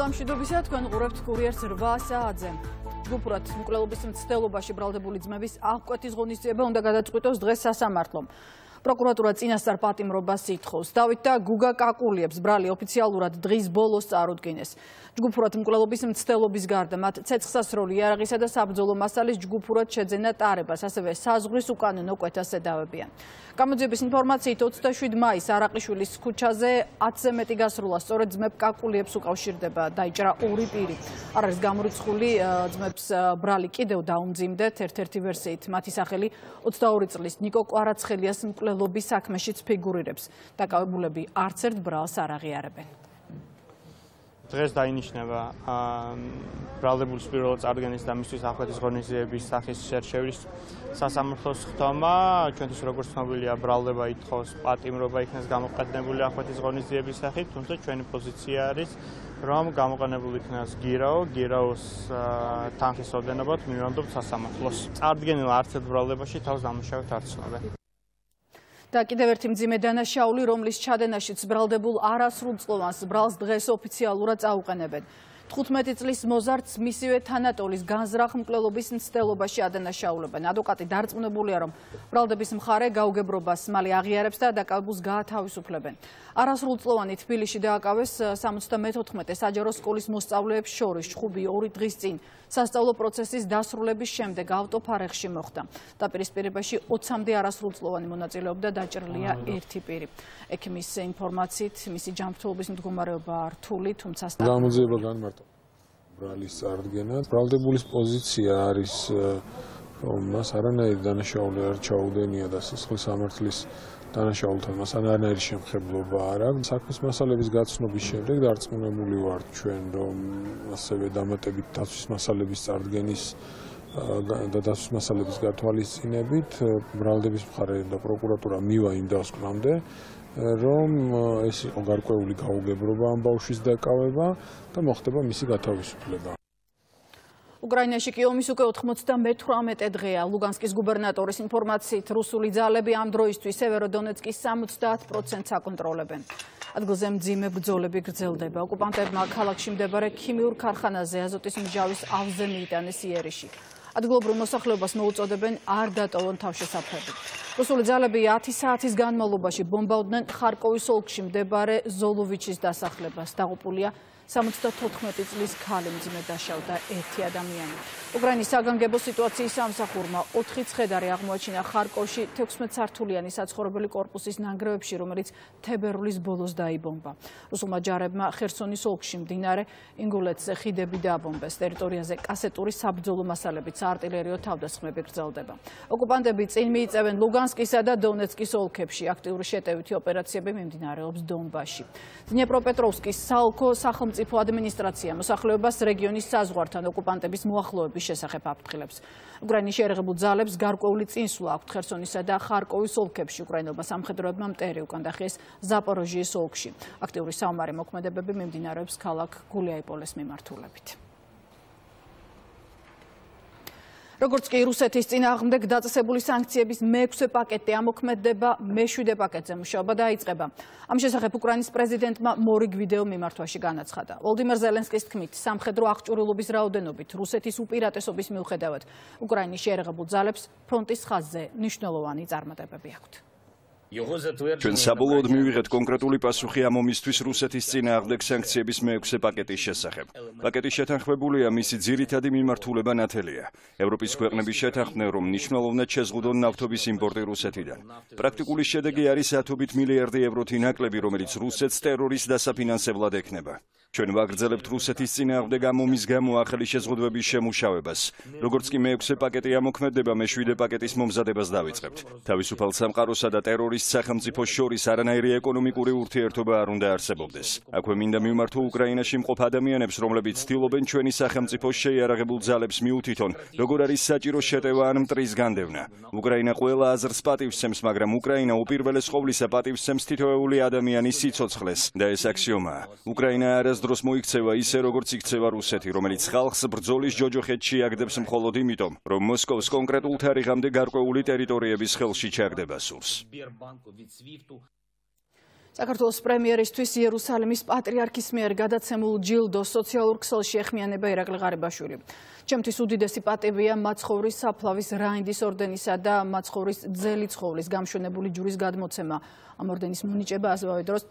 დილამშვიდობისა თქვენ ყურებთ კურიერს 8 საათზე. გუფრად მკვლელობის მცდელობაში ბრალდებული ძმების აღკვეთის ღონისძიება უნდა გადაწყვიტოს დღეს სასამართლომ. პროკურატურა წინასწარ პატიმრობას ითხოვს. დავით და გუგა კაკულიებს ბრალი ოფიციალურად დღის ბოლოს წარუდგინეს. ჯგუფურად მკვლელობის მცდელობის გარდა მათ ცეცხლსასროლი იარაღისა და საბრძოლო მასალის ჯგუფურად შეძენა ტარებას, ასევე საზღვრის უკანონო კვეთას ედავებიან. გამოძიების ინფორმაციით 27 მაის არაყიშვილის ქუჩაზე 10-ზე მეტი გასროლა სწორედ ძმებ კაკულიებს უკავშირდება. დაიჭრა ორი პირი. არ არის გამორიცხული ძმებს ბრალი კიდევ დაუმძიმდეთ ერთ-ერთი ვერსიით. მათი სახელი 22 წლის ნიკო კვარაცხელიას მკვლელობის საქმეშიც ფიგურირებს. დაკავებულები არც ერთ ბრალს არ აღიარებენ. დღეს დაინიშნება ბრალდებულის პირველ წარდგენის და მისთვის აღკვეთის ღონისძიების სახის შერჩევის სასამართლოს ხდომა. ჩვენთვის როგორც ცნობილია, ბრალდება ითხოვს პატიმრობა იქნეს გამოყენებული აღკვეთის ღონისძიების სახით, თუმცა ჩვენი პოზიცია არის, რომ გამოყენებული იქნას გირაო, გირაოს თანხის ოდენობად მივანდობთ სასამართლოს. წარდგენილ არც ერთ ბრალდებაში თავს დამუშავებთ არ ცნობენ. და კიდევ ერთი მძიმე დანაშაული, რომლის ჩადენაშიც ბრალდებულ არასრულწლოვანს ბრალს დღეს ოფიციალურად წაუყენებენ. 15 წლის მოზარდს მისივე თანატოლის განზრახ მკვლელობის მცდელობაში ადანაშაულებენ. ადვოკატი დარწმუნებულია, რომ ბრალდების მხარე გაუგებრობას მალე აღიარებს და დაკავებულს გაათავისუფლებენ. არასრულწლოვანი თბილისში დააკავეს 74 საჯარო სკოლის მოსწავლეებს შორის ჩხუბი 2 დღის წინ. სასწავლო პროცესის დასრულების შემდეგ ავტოფარეხში მოხდა. დაპირისპირებაში 20-მდე არასრულწლოვანი მონაწილეობდა დაჭრილია ერთი პირი. ექიმის ინფორმაციით, მისი ჯანმრთელობის მდგომარეობა რთული, თუმცა გამოძიება განმარტა. ბრალის წარდგენა, ბრალდებულის პოზიცია არის რომ მას არანაირი დანაშაული არ ჩაუდენია და სისხლის სამართლის დანაშაულთან მას არანაირი შემხებლობა არ აქვს. საქმის მასალების გაცნობის შემდეგ დარწმუნებული ვარ ჩვენ, რომ ასევე დამატებით დაცვის მასალების წარდგენის და დაცვის მასალების გათვალისწინებით ბრალდების მხარე და პროკურატურა მივა იმ დასკვნამდე, რომ ეს იყო გარკვეული გაუგებრობა ამ ბავშვის დაკავება და მოხდება მისი გათავისუფლება. უკრაინაში კი ომის უკვე 98 დღეა. ლუგანსკის გუბერნატორის ინფორმაციით, რუსული ძალები ამ დროისთვის სევეროდონეცკის 70%-ს აკონტროლებენ. ადგილზე მძიმე ბრძოლები გრძელდება. ოკუპანტებმა ქალაქში მდებარე ქიმიურ ქარხანაზე აზოტის მსჯავის ავზე მიიტანეს იერიში. ადგილობრივ მოსახლეობას მოუწოდებენ არ დატოვონ თავშესაფრები. რუსული ძალები 10 საათის განმავლობაში ბომბავდნენ ხარკოვის ოლქში მდებარე ზოლოვიჩის დასახლებას. დაღუპულია 74 წლის ქალი მძიმე დაშავდა ერთი ადამიანი. უკრაინის საგანგებო სიტუაციის სამსახურმა 4 ცხედარი აღმოაჩინა ხარკოვში 16 სართულიანი საცხოვრებელი корпуსის ნანგრევებში, რომელიც თებერვლის ბოლოს დაიბომბა. რუსულმა ჯარებმა ხერსონის ოლქში მდინარე ინგულეთზე ხიდები დააბომბეს. ტერიტორიაზე კასეტური საბრძოლო მასალებიც артиლერიო თავდასხმები გრძელდება. ოკუპანტები წინ მიიწევენ ლუგანსკისა და დონეცკის ოლქებში. აქტიური შეტევითი ოპერაციები მიმდინარეობს დონბასში. დნეპროპეტროვსკის საოლქო სახელმწიფო ადმინისტრაცია მოსახლეობას რეგიონის საზღვართან ოკუპანტების მოახლოების შესახებ აფრთხილებს. უკრაინის შეერაღებულ ძალებს გარკვეული წინსვლა აქვთ ხერსონისა და ხარკოვის ოლქებში. უკრაინელმა სამხედროებმა მტერი უკან დახიეს ზაპოროჟიის ოლქში. აქტიური საომარი მოქმედებები მიმდინარეობს ქალაქ გულიაიპოლეს მიმართულებით. როგორც კი რუსეთის წინააღმდეგ დაწესებული სანქციების მეექვსე პაკეტი ამოქმედება, მეშვიდე პაკეტზე მუშაობა დაიწყება. ამ შესახებ უკრაინის პრეზიდენტმა მორიგ ვიდეო მიმართვაში განაცხადა. ვოლდიმერ ზელენსკის თქმით, სამხედრო აღჭურვილობის რაოდენობით რუსეთის უპირატესობის მიუხედავად, უკრაინის შეერაღებულ ძალებს ფრონტის ხაზზე მნიშვნელოვანი წარმატებები აქვთ. ჩვენ საბოლოოდ მივიღეთ კონკრეტული პასუხი ამ ომისთვის რუსეთის წინააღმდეგ სანქციების მეექვსე პაკეტის შესახებ. პაკეტი შეთანხმებულია მისი ძირითადი მიმართულება ნათელია. ევროპის ქვეყნები შეთანხმდნენ, რომ მნიშვნელოვნად შეზღუდონ ნავთობის იმპორტი რუსეთიდან. პრაქტიკული შედეგი არის 10 მილიარდი ევროთი ნაკლები, რომელიც რუსეთს ტერორის დასაფინანსებლად ექნება. ჩვენ ვაგრძელებთ რუსეთის წინააღმდეგ ამ ომის გამო ახალი შეზღუდვების შემუშავებას. როგორც კი მეექვსე პაკეტი ამოქმედება, მეშვიდე პაკეტის მომზადებას დავიწყებთ. თავისუფალ სამყაროსა და ტერორისტ სახელმწიფოს შორის არანაირი ეკონომიკური ურთიერთობა არ უნდა არსებობდეს. აქვე მინდა მიმართო უკრაინაში მყოფ ადამიანებს, რომლებიც ცდილობენ ჩვენი სახელმწიფოს შეიარაღებულ ძალებს მიუთითონ, როგორ არის საჭირო შეტევა ან მტრის განდევნა. უკრაინა ყველა აზრს პატივსცემს, მაგრამ უკრაინა უპირველეს ყოვლისა პატივსცემს თითოეული ადამიანის სიცოცხლეს და ეს აქსიომაა. უკრაინა არას დღეს მოიქცევა ისე როგორც იქცევა რუსეთი, რომელიც ხალხს ბრძოლის ჯოჯოხეთში აგდებს მხოლოდ იმიტომ, რომ მოსკოვს კონკრეტულ თარიღამდე გარკვეული ტერიტორიების ხელში ჩაგდება სურს. საქართველოს პრემიერისთვის იერუსალიმის პატრიარქის მიერ გადაცემულ ჯილდოს სოციალურ ქსელში ეხმიანება ირაკლი ღარიბაშვილი. ჩემთვის უდიდესი პატივია მაცხოვრის საფლავის რაინდის ორდენისა და მაცხოვრის ძელი ცხოვლის გამშვენებული ჯურის გადმოცემა. ამ ორდენის მონიჭება ასევე დროს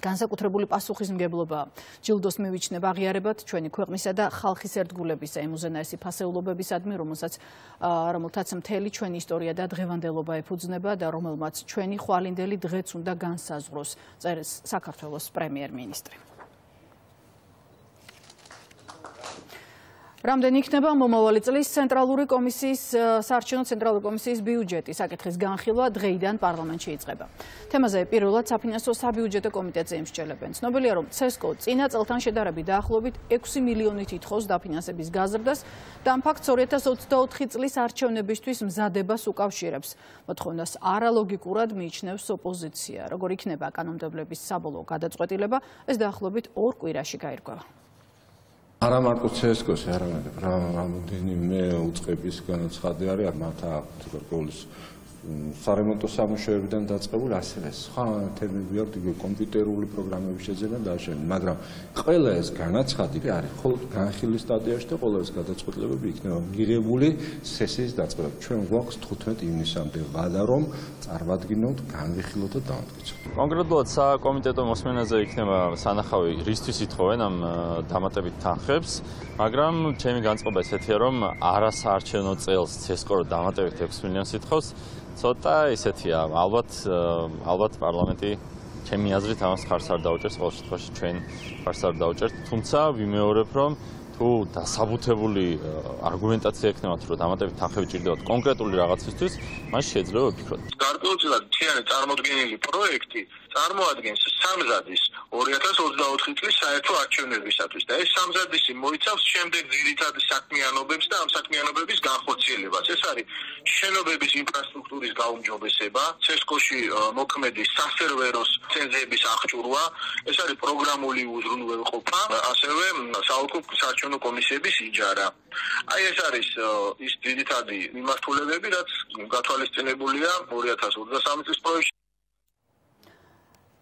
განსაკუთრებული პასუხისმგებლობა. ჯილდოს მივიჩნებ აღიარებად ჩვენი ქვეყნისა და ხალხის ერთგულების ემუზენაესი ფასეულობებისადმი, რომელსაც რომელთაც მთელი ჩვენი ისტორია და დღევანდელობა ეფუძნება და რომელმაც ჩვენი ხვალინდელი დღეც უნდა განსაზღვროს, წერს საქართველოს პრემიერ-მინისტრი. რამდენი იქნება მომავალი წლის ცენტრალური კომისიის საარჩევნო ცენტრალური კომისიის ბიუჯეტი საკითხის განხილვა დღეიდან პარლამენტში იწყება. თემაზე პირველად საფინანსო საბიუჯეტო კომიტეტზე იმსჯელებენ. ცნობილია რომ CESCO წინა წელთან შედარებით დაახლოებით 6 მილიონით ითხოვს დაფინანსების გაზრდას და ამ ფაქტს 2024 წლის არჩევნებისთვის მზადებას უკავშირებს. მოთხოვნას არალოგიკურად მიიჩნევს ოპოზიცია. როგორ იქნება კანონმდებლების საბოლოო გადაწყვეტილება, ეს დაახლოებით 2 კვირაში გაირკვევა. არა მარტო CSGO-ს, არამედ რამდენიმე უწყების განაცხადი არის მათ აქვს თურქულის სარემონტო სამუშაოებიდან დაწყებული ასევე სხვა თემები აქვს იგივე კომპიუტერული პროგრამების შეძენა და ასე მაგრამ ყველა ეს განაცხადი არის მხოლოდ განხილვის სტადიაში და ყველა ეს გადაწყვეტილებები იქნება მიღებული სესიის დაწყებამდე ჩვენ გვაქვს 15 ივნისამდე. ვადა რომ წარმატგინოთ განვიხილოთ და დავამტკიცოთ. კონკრეტულად საკომიტეტო მოსმენაზე იქნება სანახავი რისთვის ითხოვენ ამ დამატებით თანხებს მაგრამ ჩემი განწყობა ესეთია რომ არასაარჩევნო წელს ცესკო დამატებით 6 მილიონს ითხოვს ცოტა ისეთია. ალბათ ალბათ პარლამენტი ჩემი აზრით ამას ხარს არ დაუჭერს ყოველ შემთხვევაში ჩვენ ხარს არ დაუჭერთ. თუმცა ვიმეორებ რომ თუ დასაბუთებული არგუმენტაცია ექნება თუ დამატებით თანხები ჭირდებათ კონკრეტული რაღაცისთვის მას შეიძლება ვფიქროთ გარკვეულწილად თიანი წარმოქმნილი პროექტი წარმოადგენს სამზადის 2024 წლის საერთო არჩევნებისათვის და ეს სამზადისი მოიცავს შემდეგ ძირითად საქმიანობებს და ამ საქმიანობების განხორციელებას. ეს არის შენობების ინფრასტრუქტურის გაუმჯობესება, ცესკოში მოქმედი სასერვეროს ცენზების აღჭურვა, ეს არის პროგრამული უზრუნველყოფა, ასევე საალკო საარჩევნო კომისიების იჯარა. აი ეს არის ის ძირითადი მიმართულებები, რაც გათვალისწინებულია 2023 წლის პროექტში.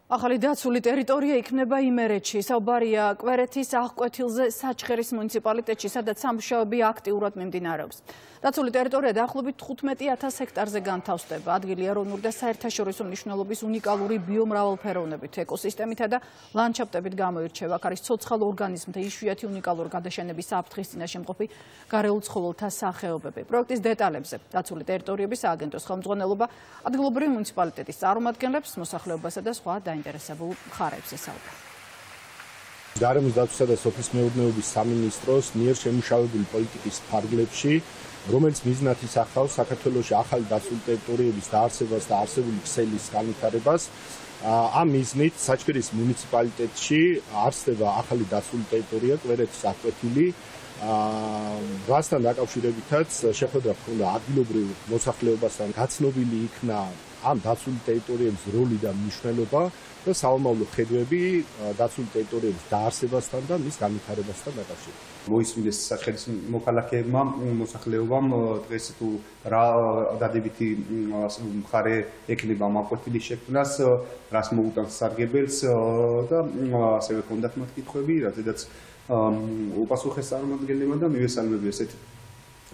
ახალი დაცული ტერიტორია იქნება იმერეთში. საუბარია კვერეთის აღკვეთილზე საჩხერის მუნიციპალიტეტში, სადაც სამუშაოები აქტიურად მიმდინარეობს. დაცული ტერიტორია დაახლოებით 15000 ჰექტარზე განთავსდება. ადგილი ეროვნული და საერთაშორისო მნიშვნელობის უნიკალური ბიომრავალფეროვნებით, ეკოსისტემითა და ლანდშაფტებით გამოირჩევა. აქ არის ცოცხალ ორგანიზმთა იშვიათი უნიკალური გადაშენების საფრთხის წინაშე მყოფი გარეულ ცხოველთა სახეობები. პროექტის დეტალებზე დაცული ტერიტორიების სააგენტოს ხელმძღვანელობა ადგილობრივი მუნიციპალიტეტის წარმომადგენლებს, მოსახლეობასა და სხვა დაინტერესებულ მხარეებს ესაუბრა. გარემოს დაცვისა და სოფლის მეურნეობის სამინისტროს მიერ შემუშავებული პოლიტიკის ფარგლებში რომელიც მიზნად ისახავს საქართველოს ახალი დაცული ტერიტორიების დაარსებას და არსებული ქსელის განვითარებას. ამ მიზნით საჩქერის მუნიციპალიტეტში არსება ახალი დაცული ტერიტორია კვერეთის აკვეთილი. აა რასთან დაკავშირებითაც შეხვედრა ჰქონდა ადგილობრივ მოსახლეობასთან, გაცნობილი იქნა ამ დაცული ტერიტორიების როლი და მნიშვნელობა და საომავლო ხედვები დაცული ტერიტორიების დაარსებასთან და მის განვითარებასთან დაკავშირებით. მოისმინეს საჩხერის მოქალაქეებმა მოსახლეობამ დღეს თუ რა დადებითი მხარე ექნება მაკვეთილის შექმნას, რას მოუტანს სარგებელს და ასევე კონდათ მათ კითხვები, რადგანაც უპასუხეს წარმომადგენლებმა და მივესალმები ესეთ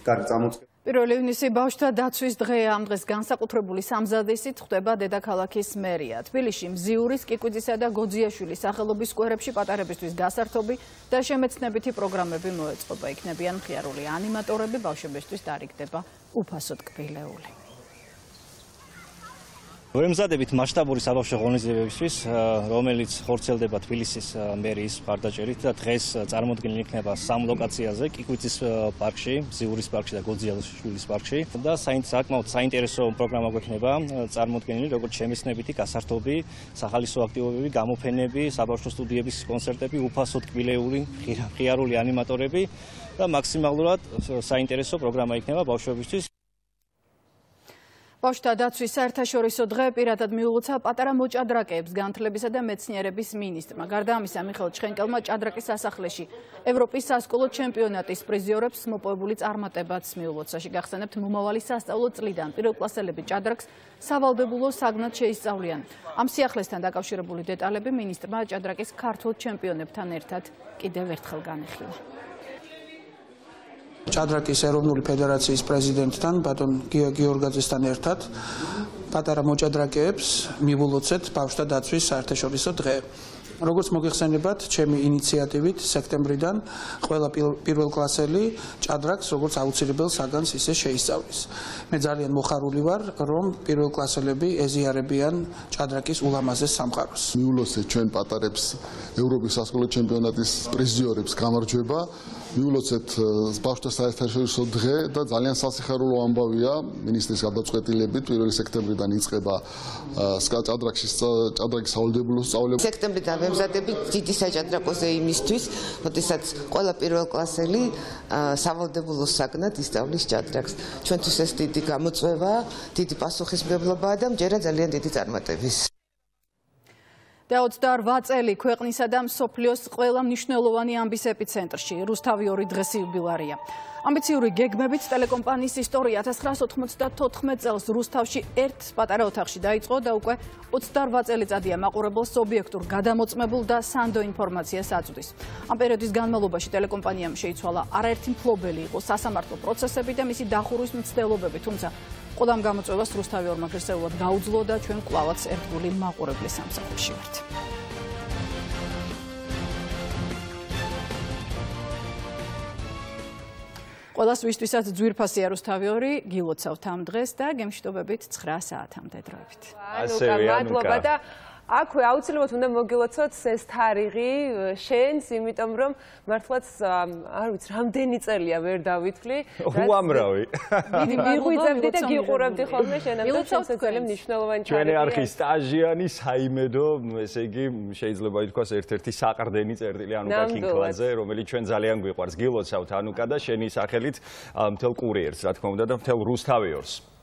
კარგ წამოწყებას პირველი ივნისი ბავშვთა დაცვის დღეა ამ დღეს განსაკუთრებული სამზადისით ხდება დედაქალაქის მერია. თბილისში მზიურის, კიკვიძისა და გოძიაშვილის სახელობის სკვერებში პატარებისთვის გასართობი და შემეცნებითი პროგრამები მოეწყობა. იქნებიან მხიარული ანიმატორები, ბავშვებისთვის დარიგდება უფასო ტკბილეული. ვემზადებით მასშტაბური საბავშვო ღონისძიებებისთვის, რომელიც ხორცელდება თბილისის მერიის მხარდაჭერით და დღეს წარმოქმნილი იქნება სამ ლოკაციაზე: კიკვიცის პარკში, ზიურის პარკში და გოძიაშვილის პარკში. და საკმაოდ საინტერესო პროგრამა გვექნება წარმოქმნილი, როგორც შემეცნებითი გასართობი, სახალისო აქტივობები, გამოფენები, საბავშვო სტუდიების კონცერტები, უფასო ტკბილეული, ღიარული ანიმატორები და მაქსიმალურად საინტერესო პროგრამა იქნება ბავშვებისთვის. ბავშვთა დაცვის საერთაშორისო დღე პირადად მიულოცა პატარა მოჭადრაკეებს განათლებისა და მეცნიერების მინისტრმა. გარდა ამისა, მიხელ ჩხენკელმა ჭადრაკის სასახლეში ევროპის სასკოლო ჩემპიონატის პრიზიორებს მოპოვებული წარმატებაც მიულოცაში. გახსენებთ, მომავალი სასწავლო წლიდან პირველკლასელები ჭადრაკს სავალდებულო საგნად შეისწავლიან. ამ სიახლესთან დაკავშირებული დეტალები მინისტრმა ჭადრაკის ქართულ ჩემპიონებთან ერთად კიდევ ერთხელ განეხილა. ჭადრაკის ეროვნული ფედერაციის პრეზიდენტთან ბატონ გიორგაძესთან ერთად პატარა მოჭადრაკეებს მივულოცეთ ბავშვთა დაცვის საერთაშორისო დღე. როგორც მოგეხსენებათ, ჩემი ინიციატივით სექტემბრიდან ყველა პირველ კლასელი ჭადრაკს როგორც აუცილებელ საგანს ისე შეისწავლის. მე ძალიან მოხარული ვარ, რომ პირველ კლასელები ეზიარებიან ჭადრაკის ულამაზეს სამყაროს. მიულოცეთ ჩვენ პატარებს ევროპის სასკოლო ჩემპიონატის პრიზიორებს გამარჯვება. მიულოცეთ ბავშვთა საერთაშორისო დღე და ძალიან სასიხარულო ამბავია მინისტრის გადაწყვეტილებით 1 სექტემბრიდან იწყება სკა ჭადრაკის ჭადრაკის სავალდებულო სწავლება. სექტემბრიდან ვემზადებით დიდი საჭადრაკოზე იმისთვის როდესაც ყველა პირველკლასელი სავალდებულო საგნად ისწავლის ჭადრაკს. ჩვენთვის ეს დიდი გამოწვევა დიდი პასუხისმგებლობაა და მჯერა ძალიან დიდი წარმატების და 28 წელი ქვეყნისა და მსოფლიოს ყველა მნიშვნელოვანი ამბის ეპიცენტრში რუსთავი ორი დღეს იუბილარია. ამბიციური გეგმებით ტელეკომპანიის ისტორია 1994 წელს რუსთავში ერთ პატარა ოთახში დაიწყო და უკვე 28 წელიწადია მაყურებელს ობიექტურ გადამოწმებულ და სანდო ინფორმაციას აწვდის. ამ პერიოდის განმავლობაში ტელეკომპანიამ შეიცვალა არაერთი მფლობელი იყო სასამართლო პროცესები და მისი დახურვის მცდელობები, თუმცა ყოდამ გამოწვევას რუსთავი ორმა ღირსეულად გაუძლო და ჩვენ კლავაც ერთგული მაყურებლის სამსახურში ვართ. ყველას ვისთვისაც ძვირფასია რუსთავი ორი გილოცავთ ამ დღეს და გემშვიდობებით 9 საათამდე დროებით. ასე მადლობა და აქვე აუცილებლად უნდა მოგილოცოთ ეს თარიღი შენს, იმიტომ რომ მართლაც არ ვიცი, რამდენი წელია ვერ დავითვლი. უამრავი. დიდი მიღვიძებდი და გიყურებდი ხოლმე შენამდე შენს ძალიან მნიშვნელოვანი თარიღია. ჩვენი არქის სტაჟიანი საიმედო, ესე იგი შეიძლება ითქვას ერთ-ერთი საყრდენი წერტილი ანუკა კინკლაძე, რომელიც ჩვენ ძალიან გვიყვარს. გილოცავთ ანუკა და შენი სახელით მთელ კურიერს, რა თქმა უნდა და მთელ რუსთავიორს.